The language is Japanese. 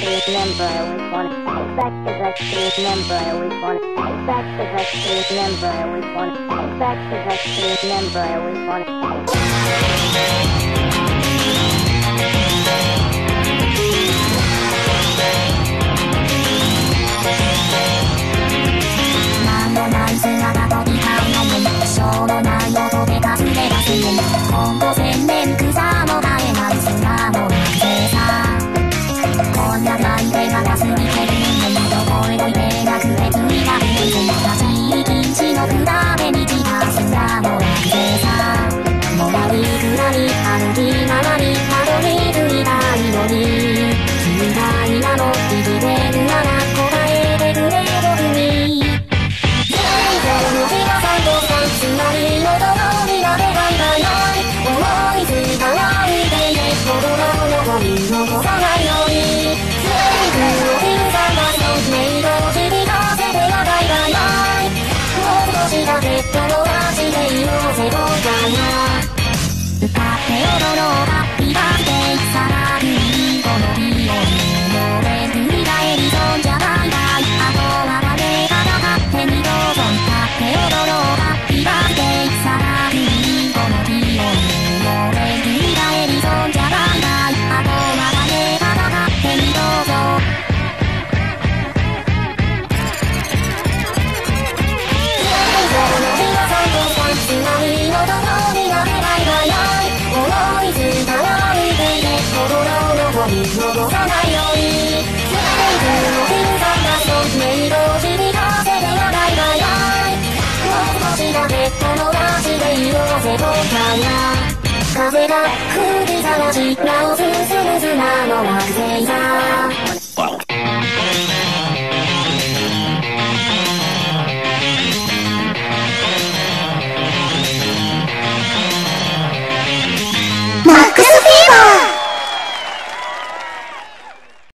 remember I always want to fight back cause I can remember I always want to fight back cause I can remember I always want to fight back cause I can remember I always want to fight back なに半期ななにたどり着いたのに君がいなのいじれるなら答えてくれ僕にゼロの日が3と3つまり喉の皆で頑張らない思いつかないてね子供の残り残さないように全部の銀山がその音色を響かせてはバイバイもう少しだけ友達でいようぜどうかな取り戻さないようにつまいるおじさんがそんな色を響かせはないわやもう少しだけ友達で色あせとかな風が吹きさらしなおすすずなの惑星さ